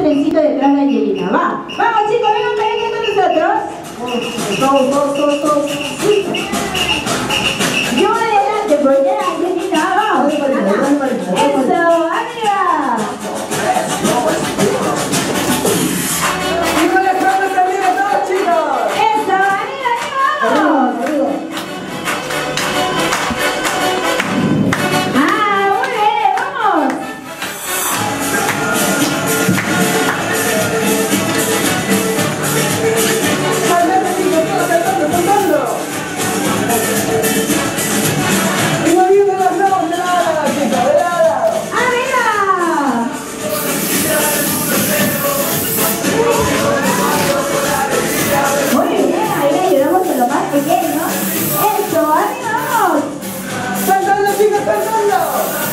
hotelcito detrás de Angelina. Va, vamos chicos, vengan cariño con nosotros. Todos, todos, todos, todos. どうぞ!